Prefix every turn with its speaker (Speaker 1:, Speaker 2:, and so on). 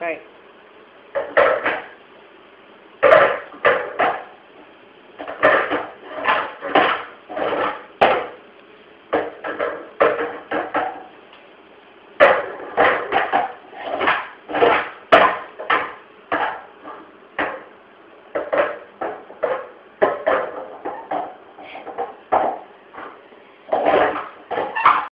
Speaker 1: Right.